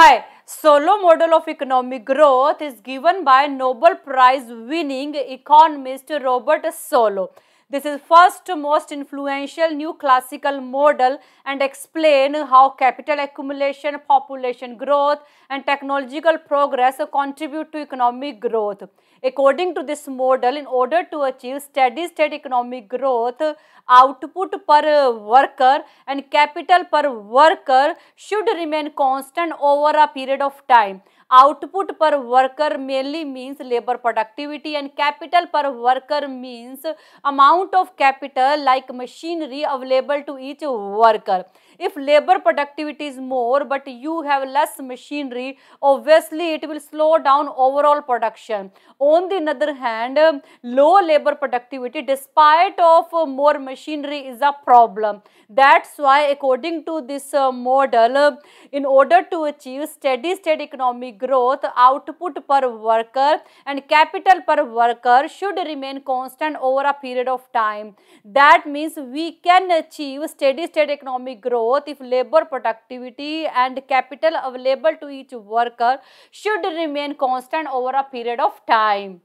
Hi, Solow model of economic growth is given by Nobel Prize winning economist Robert Solow. This is first most influential new classical model and explain how capital accumulation, population growth and technological progress contribute to economic growth. According to this model, in order to achieve steady state economic growth, output per worker and capital per worker should remain constant over a period of time. Output per worker mainly means labor productivity and capital per worker means amount of capital like machinery available to each worker. If labor productivity is more but you have less machinery, obviously it will slow down overall production. On the other hand, low labor productivity despite of more machinery is a problem. That's why according to this uh, model, in order to achieve steady state economic growth, output per worker and capital per worker should remain constant over a period of time. That means we can achieve steady state economic growth if labor productivity and capital available to each worker should remain constant over a period of time.